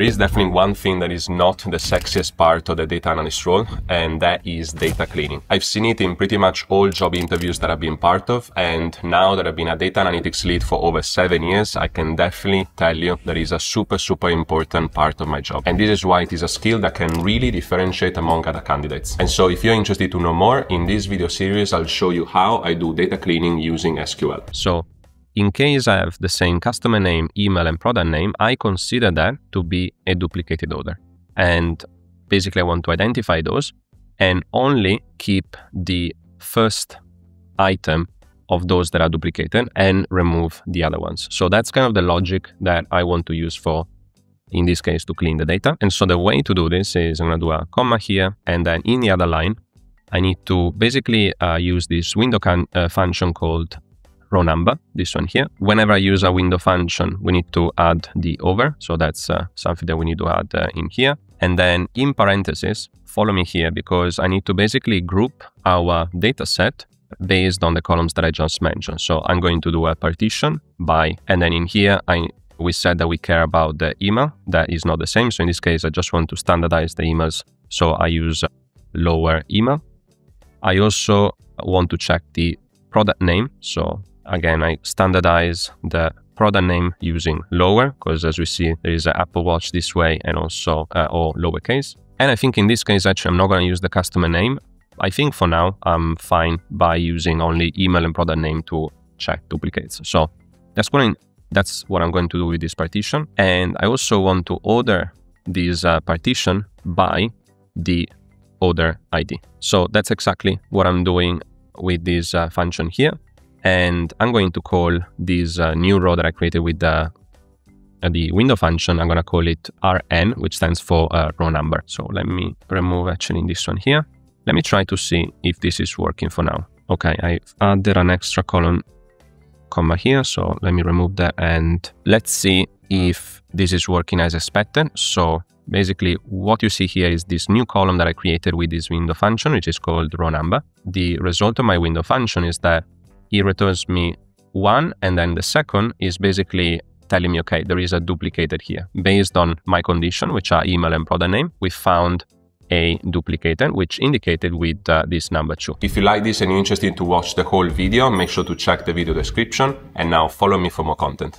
There is definitely one thing that is not the sexiest part of the data analyst role, and that is data cleaning. I've seen it in pretty much all job interviews that I've been part of, and now that I've been a data analytics lead for over seven years, I can definitely tell you that is a super, super important part of my job. And this is why it is a skill that can really differentiate among other candidates. And so if you're interested to know more, in this video series, I'll show you how I do data cleaning using SQL. So in case I have the same customer name, email, and product name, I consider that to be a duplicated order. And basically, I want to identify those and only keep the first item of those that are duplicated and remove the other ones. So that's kind of the logic that I want to use for, in this case, to clean the data. And so the way to do this is I'm going to do a comma here, and then in the other line, I need to basically uh, use this window uh, function called row number, this one here. Whenever I use a window function, we need to add the over. So that's uh, something that we need to add uh, in here. And then in parentheses, follow me here because I need to basically group our data set based on the columns that I just mentioned. So I'm going to do a partition by, and then in here, I we said that we care about the email. That is not the same. So in this case, I just want to standardize the emails. So I use lower email. I also want to check the product name. So Again, I standardize the product name using lower because as we see, there is an Apple Watch this way and also uh, or lowercase. And I think in this case, actually, I'm not going to use the customer name. I think for now, I'm fine by using only email and product name to check duplicates. So that's what, I'm, that's what I'm going to do with this partition. And I also want to order this uh, partition by the order ID. So that's exactly what I'm doing with this uh, function here and I'm going to call this uh, new row that I created with the, uh, the window function, I'm going to call it rn, which stands for uh, row number. So let me remove actually this one here. Let me try to see if this is working for now. Okay, I've added an extra column comma here, so let me remove that and let's see if this is working as expected. So basically what you see here is this new column that I created with this window function, which is called row number. The result of my window function is that it returns me one, and then the second is basically telling me, okay, there is a duplicated here. Based on my condition, which are email and product name, we found a duplicated, which indicated with uh, this number two. If you like this and you're interested to watch the whole video, make sure to check the video description. And now follow me for more content.